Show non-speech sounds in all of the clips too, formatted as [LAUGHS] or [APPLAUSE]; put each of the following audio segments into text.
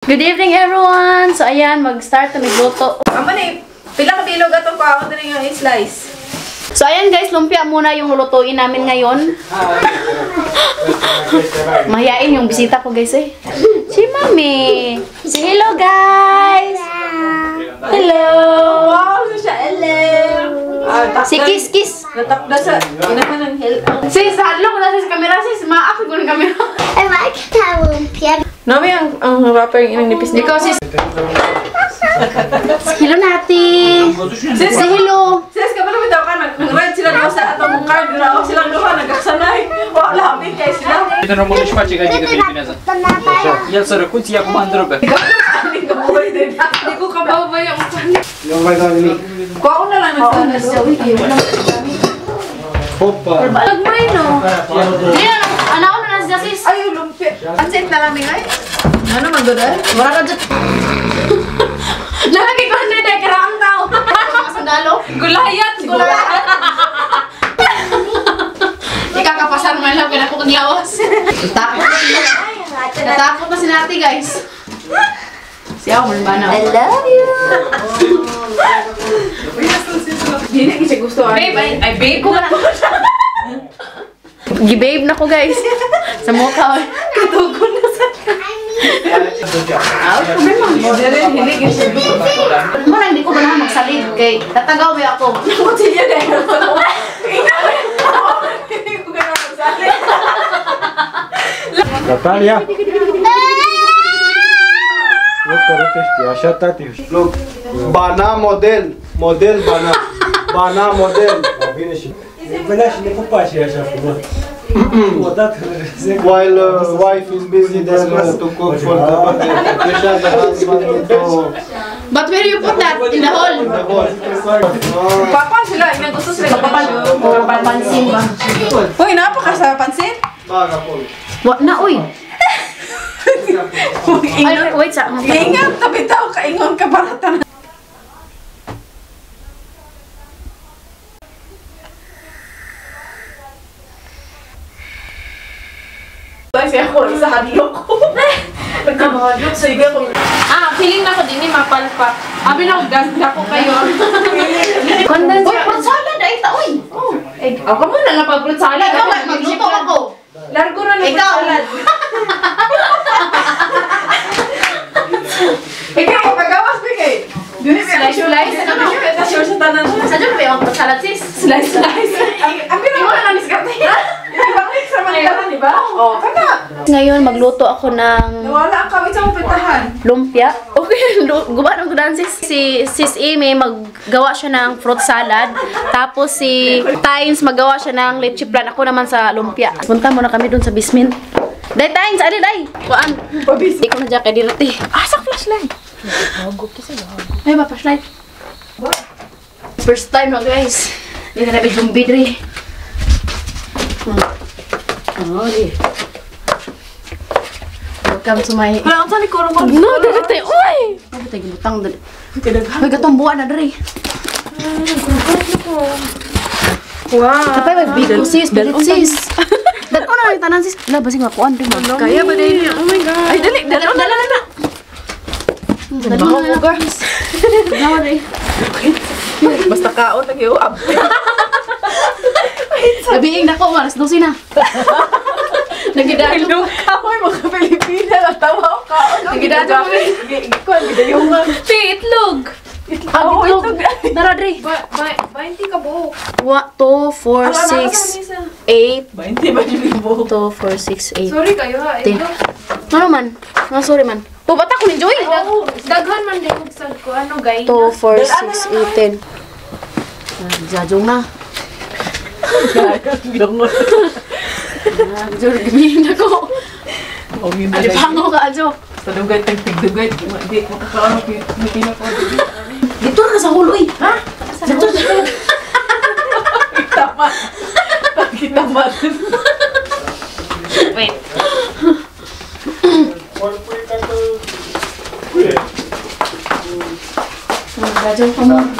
Good evening everyone! So ayan, mag-start na nagluto. Amo ni, pila ka bilog ato ko ako din yung slice. So ayan guys, lumpia muna yung lulutuin namin ngayon. [LAUGHS] Mahiyain yung bisita ko guys eh. Si Mami! Say hello guys! Hello! Wow, siya hello. Ah, Si Kiss Kiss! Natapda sa inaman ng hell. Sis, hadlo ko na sis camera sis. Maapit ko ng camera. I like that lumpia. Nami ang, ang wrapper yung dipisah? niya. Ikaw, sis. Hello nati. Sis, hello. Sis, kapag naman daw ka, nag-red sila daw sa atong card. kau silang duha, nagkasanay. Wala, may kayo sila. Ito na muna siya, chika dito kayo kau Yan, sir, kung siya kumandro ba? Hindi ko kau ko pa. Yung may gagawin. kau ko na lang ng sanas kau Hopa. Nagmay, no? Yan, iya. Siya sis? Ay, lumpia. Pansit na lang ay. Ano man doon Wala ka dyan. [LAUGHS] Lagi ko na dahil karang tao. Sandalo? Gulayat. Gulayat. [LAUGHS] Ikakapasar man lang kaya ako kaglawas. Natakot na. Natakot na si Nati guys. Siya ako ba na? I love you. Hindi na siya gusto. Babe, ay, ay babe ko na. [LAUGHS] Gibabe na ko guys. Sa mukha. Katugon na sa Out ko siya gusto. Muna hindi ko manahan magsalig kay tatagaw ba ako. Kutilya na yun. Hindi ko ganun magsabi. Natalia. Look, corect așa tati. Look, bana model, model bana. Bana model. Vine și Venea și ne pupa și așa frumos. While uh, wife is busy then uh, to cook for the. Deja the [LAUGHS] husband to But where you put that? In the hall? the boy. Ah, Papa sila, ina gusto sila. Papansin ba? Uy, napaka sa pansit. bag acolo. Wa na uy. Ay, Ingat. wait sa. Ingat, tabi tao ka, ingon ka barata na. Kasi ako, isa hadlok ko. Nagkamahadlok, sige ko. Ah, feeling na ko din ni mapalpa. Abi na ganda ko kayo. Condense. Uy, fruit salad ay ta uy. Oh. Eh, ako mo na napag fruit salad. Ikaw magluto ako? Largo na ng fruit Ikaw. pagawas pa kay. Slice, slice, ano? Ano sa tanan? Sa dyan ba yung fruit salad sis? Slice, slice. Ang ang Hindi mo Manila, di ba? Oo. Kana. Ngayon, magluto ako ng Nawala ang kawit sa pupintahan. lumpia. [LAUGHS] Okay, gumawa ng gudan sis. Si Sis Amy, maggawa siya ng fruit salad. Tapos si Tynes, magawa siya ng leche plan. Ako naman sa lumpia. Punta muna kami dun sa basement. Day, Tynes! Adi, day! Kuan. Pabisi. Hindi ko na dyan kay Dirty. Asak flashlight! Ay, ba, flashlight? First time na, guys. Hindi na nabi yung bidri. Oh, di. Welcome to my... Wala ang tani ko rin No, dagati! Uy! Ano tayo gibutang dali? May gatong buwan na dali. Wow. Kapay, may big sis, big sis. Dali ko na lang tanan sis. Wala, basing makuan rin mo. Kaya ba din? Oh my God. Ay, dali. Dali, dali, dali, dali. Dali mo na guys. Nawa dali. Basta kaon lagi oh. Ab. Gabiing na [LAUGHS] ko, maras 12 na. Nagidado. Hello, kamoy mga Pilipina. Natawa ako kaon. Nagidado ko eh. Ikuan, gidayungan. Ti, itlog. Oh, itlog. itlog. [LAUGHS] Dara, dre. Ba, ba, ba, hindi ka buhok. 1, 2, 4, 6, 8. Ba, hindi ba yung buhok? 2, 4, 6, 8. Sorry kayo ha. Ten. Ano man? No, sorry man. Pubata ko ni Joy. Oo, daghan man din sa ko ano gay. 2, 4, 6, 8, 10. Jajong na. Jor, gabihin na ko. Alipango ka, Ajo. Sa dugay, tagtig-dugay. Hindi, makakaano ko yung Pilipina ko. Dito na sa hulo eh. Ha? Dito na. Tama. Matin. Wait. Jajong ka mo.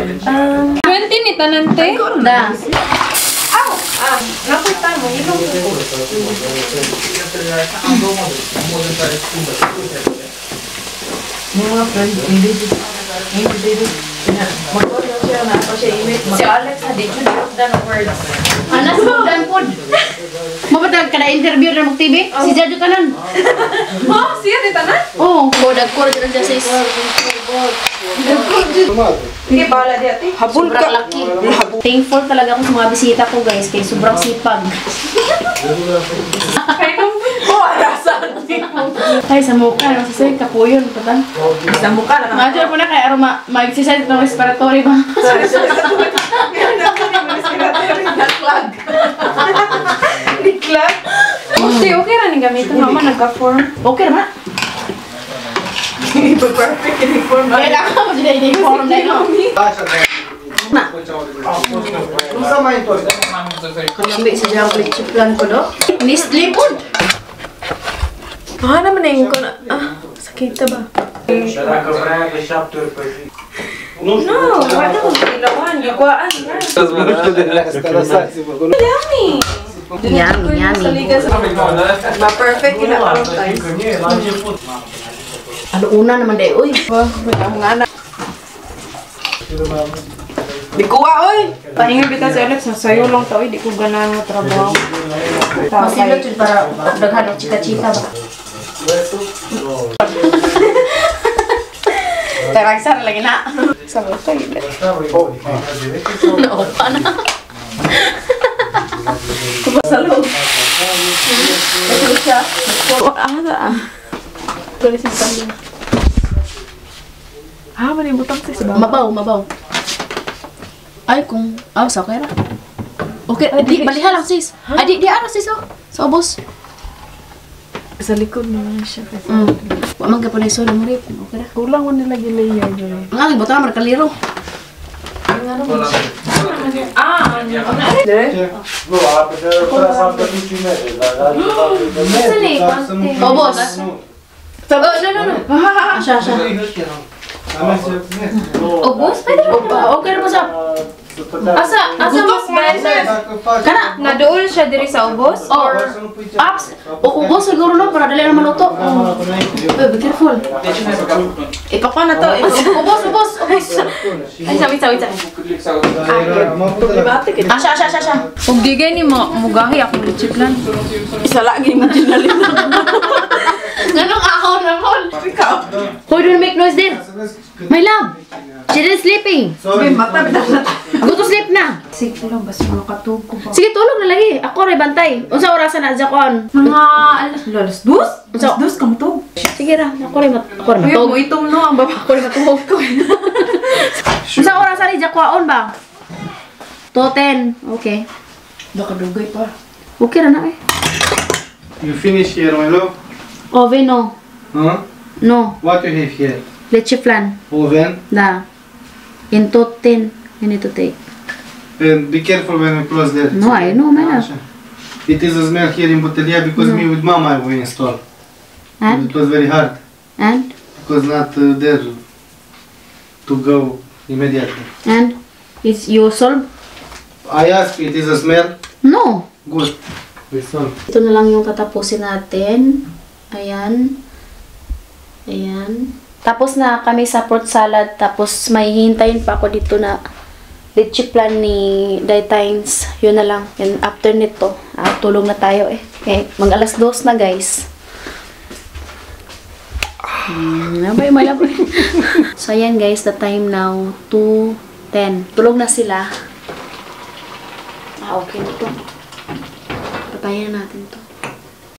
Um, 20 ni tanante? Da. Ah, napunta mo, ilong ko. Si Alex, hadi ko na words. Anas mo dan pod. Mabatag ka na interview na mag-TV? Si Jadjo tanan. Oh, siya di tanan? Oh, ko dagko ra dyan sis. Hindi bala di ati. Habol Sobrang laki. Thankful talaga ako sa mga bisita ko guys kay sobrang sipag. Kay nung ko arasan. Ay, sa mukha, no? Sa kapuyon, patan. Sa mukha na Imagine po na kay Aroma, mag-exercise ng respiratory ba? Sorry, sorry. Naklag. Niklag? Kasi okay ra ni gamitin mama nagka-form. Okay naman. Perfect ini form. Kaya na ako, dyan hindi form na yun. Cum să mai întorci? Kambi sa dyan ulit chiplan ko, do? Nisli po. Ah, naman na yung ko na. Ah, sakit ba? Dacă vrea de șapte ori pe zi. No, wala ko ilawan, gikuan. Nu știu de asta, lăsați-vă. că nu- Yummy. Yummy, yummy. Ma perfect ina parang time. Că mie, la început. Ano una naman day, uy. Mga anak. Di kuha, oy! Pahinga bita si Alex, sayo lang tao, di ko ganahan mo trabaho. Masilot yun para daghan ng chika-chika ba? Taragsar lagi na. Sabi ko, hindi. Naupa na. Salo. Ito siya. Asa ah. Ito si Salo. Ah, mali butang sis ba? Mabaw, mabaw. Ay, kung... Ah, sa okay ra. Okay, di, baliha lang sis. Ay, di, di ara sis oh. Sa ubos. Sa likod naman siya. Mm. Wa man ka pa na solo mo rin. Okay ra. Kulang mo nila gilay yan. Ang aling buta naman kaliro. Ah, Nu, a pe de fără să am pierdut și mere, dar dar de fapt de mere, dar să nu fie- Obos. Nu. Oh, no, no, no. [LAUGHS] Asya, asya. Mere. Ubos? Pwede mo ba? Okay na po sa... Asa, asa mas better? Kana? Naduol siya diri sa ubos? Oh, ceva. Apps. O, ubos siguro no, para dali na maluto. Eh, be careful. Ipakwa na to. Ubos, ubos, ubos. Ay, sabi, sabi, sabi. Asya, asya, asya, asya. Ug digay ni mo mugahi ako lichip lang. Isa lagi mo dinalit. [LAUGHS] Ganong ahon naman. Hoy, don't make noise cât- My love. She is sleeping. Sorry. Go to sleep na. Sige lang, basta makatug ko pa. Sige, tulog na lagi. Ako rin bantay. Unsa orasan na Jakon? Mga alas, alas dos? Alas dos ka matug. Sige ra, ako rin mat ako rin Uy, matog. mo itom no, ang baba. Ako rin matog [LAUGHS] ko. Unsa orasan ni Jakwaon ba? To 10. Okay. Nakadugay pa. Okay ra na eh. You finish here, my love? Oven no. Huh? No. What you have here? Leche flan. Oven. Da. In to 10. You need to take. And eh, be careful when you close there. No, I know, my love. It is a smell here in Botelia because me with mama we install. And? It was very hard And? because not uh, there to go immediately. And? It's your solve? I ask it is a smell? No. Good. Ito na lang yung katapusin natin. Ayan. Ayan. Tapos na kami sa fruit salad. Tapos may hintayin pa ako dito na leche plan ni Daytines. Yun na lang. And after nito, ah, tulog na tayo eh. Okay, mag alas dos na guys. Hmm, nabay malabay. [LAUGHS] so ayan guys, the time now, 2.10. Tulog na sila. Ah, okay na to. Patayin na natin to.